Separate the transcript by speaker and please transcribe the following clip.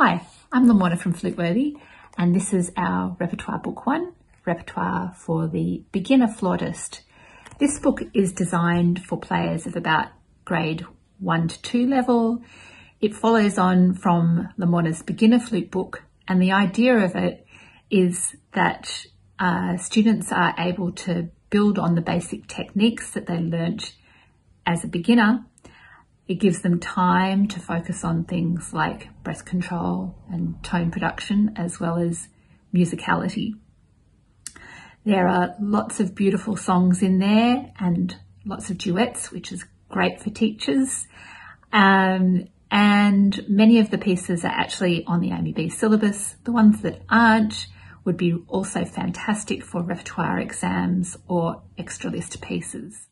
Speaker 1: Hi, I'm Lamorna from Fluteworthy, and this is our repertoire book one, repertoire for the beginner flautist. This book is designed for players of about grade one to two level. It follows on from Lamorna's beginner flute book, and the idea of it is that uh, students are able to build on the basic techniques that they learnt as a beginner it gives them time to focus on things like breath control and tone production, as well as musicality. There are lots of beautiful songs in there and lots of duets, which is great for teachers. Um, and many of the pieces are actually on the AMEB syllabus. The ones that aren't would be also fantastic for repertoire exams or extra list pieces.